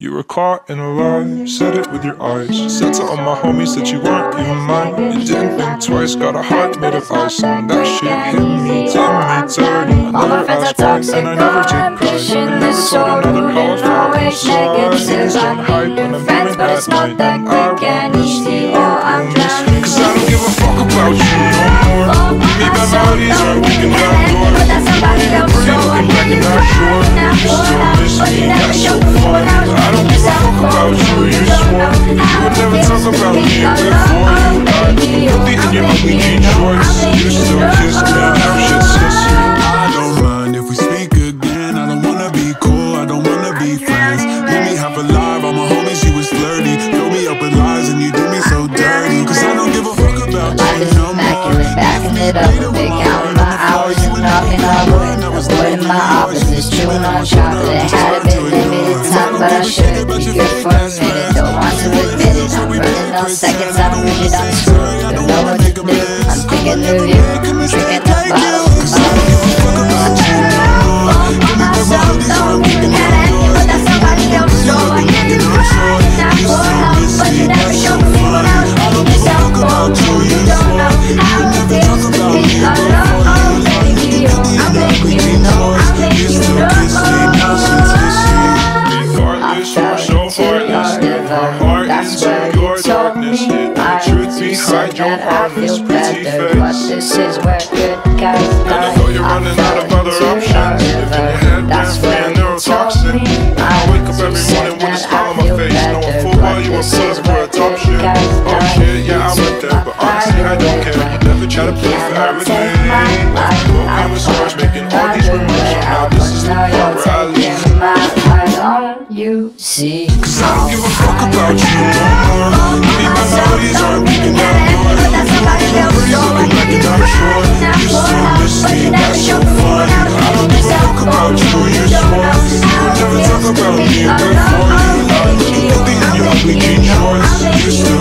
You were caught in a lie, said it with your eyes. Said to all my homies that you weren't even mine. You didn't think twice, got a heart made of ice. And that shit hit me, did me dirty. I never asked why, and I never took pride. I never told another how I felt inside. Trying to hide when I'm friends, but it's not that quick and easy. Oh, I'm drowning. In your jean shorts. You still kiss me, now shit's history. I don't mind if we speak again. I don't wanna be cool, I don't wanna be friends. Leave me half alive, all my homies, you was flirty. Fill me up with lies and you do me so dirty. Cause I don't give a fuck about you no more. backing it up, big counting my hours and knocking on wood. Avoiding my opposites, chewing on chocolate. Had a bit limited time, but I should be good for a minute. Don't want to admit it. I'm on seconds, I'm rigid on screw. Don't know what to do. I'm thinking of you, heart That's into what your darkness. Hid the truth behind your harmless pretty face. this is where good guys And I know you're running out of other options. If in your head That's free and neurotoxin. I wake up every morning with a smile on my face, knowing better, full well you were put for adoption. Oh shit, yeah, I went there, but honestly, I don't care. You never try to play for everything. Like you broke me with stars, making all these remarks. Now this is the part where I leave you see. Cause I don't give a fuck about you no more. My body's all we can outdoor. You look so pretty, like a dime short. You so misty, that's so fun. I don't give a fuck about you, you swore. You would never talk about me and you. I look at you, and keep yours. You still